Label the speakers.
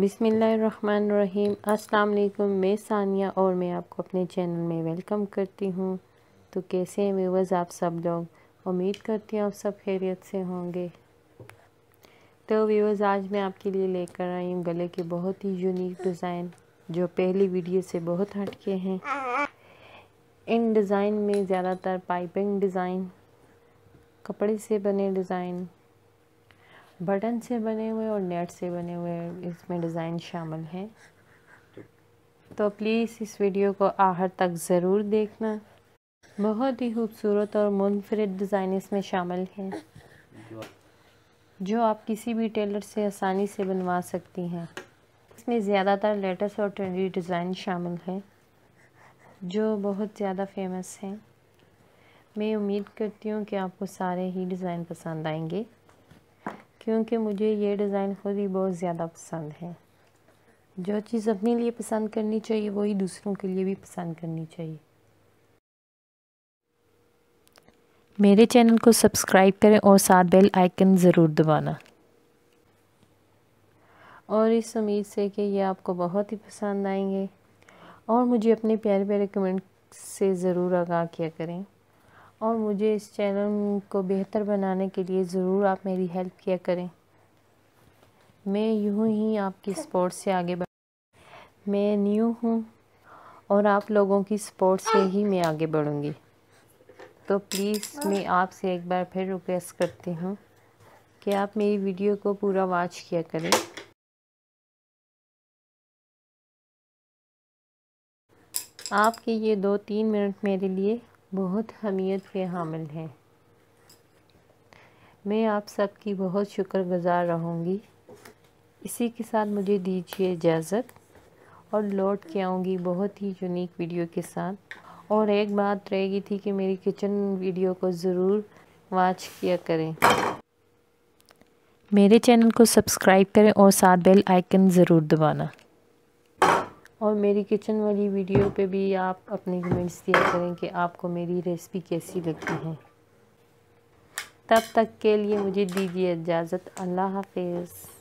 Speaker 1: बिसमीम वालेकुम मैं सानिया और मैं आपको अपने चैनल में वेलकम करती हूँ। तो कैसे हैं व्यूवर्स आप सब लोग? उम्मीद करती हूँ आप सब खैरियत से होंगे। तो व्यूवर्स, आज मैं आपके लिए लेकर आई हूँ गले के बहुत ही यूनिक डिज़ाइन, जो पहली वीडियो से बहुत हटके हैं। इन डिज़ाइन में ज़्यादातर पाइपिंग डिज़ाइन, कपड़े से बने डिज़ाइन बटन से बने हुए और नेट से बने हुए इसमें डिज़ाइन शामिल हैं। तो प्लीज़ इस वीडियो को आहर तक ज़रूर देखना। बहुत ही खूबसूरत और मुनफरद डिज़ाइन इसमें शामिल हैं। जो आप किसी भी टेलर से आसानी से बनवा सकती हैं। इसमें ज़्यादातर लेटेस्ट और ट्रेंडी डिज़ाइन शामिल हैं, जो बहुत ज़्यादा फ़ेमस हैं। मैं उम्मीद करती हूँ कि आपको सारे ही डिज़ाइन पसंद आएँगे। क्योंकि मुझे ये डिज़ाइन खुद ही बहुत ज़्यादा पसंद है। जो चीज़ अपने लिए पसंद करनी चाहिए, वही दूसरों के लिए भी पसंद करनी चाहिए। मेरे चैनल को सब्सक्राइब करें और साथ बेल आइकन ज़रूर दबाना। और इस उम्मीद से कि ये आपको बहुत ही पसंद आएँगे। और मुझे अपने प्यारे प्यारे कमेंट से ज़रूर आगाह किया करें। और मुझे इस चैनल को बेहतर बनाने के लिए ज़रूर आप मेरी हेल्प किया करें। मैं यूँ ही आपकी सपोर्ट से आगे बढ़ मैं न्यू हूँ और आप लोगों की सपोर्ट से ही मैं आगे बढ़ूँगी। तो प्लीज़ मैं आपसे एक बार फिर रिक्वेस्ट करती हूँ कि आप मेरी वीडियो को पूरा वॉच किया करें। आपके ये दो तीन मिनट मेरे लिए बहुत हमीयत के हामिल हैं। मैं आप सबकी बहुत शुक्रगुज़ार रहूँगी। इसी के साथ मुझे दीजिए इजाज़त और लौट के आऊँगी बहुत ही यूनिक वीडियो के साथ। और एक बात रहेगी थी कि मेरी किचन वीडियो को ज़रूर वॉच किया करें। मेरे चैनल को सब्सक्राइब करें और साथ बेल आइकन ज़रूर दबाना। और मेरी किचन वाली वीडियो पे भी आप अपने कमेंट्स दिया करें कि आपको मेरी रेसिपी कैसी लगती है। तब तक के लिए मुझे दीजिए इजाज़त। अल्लाह हाफिज़।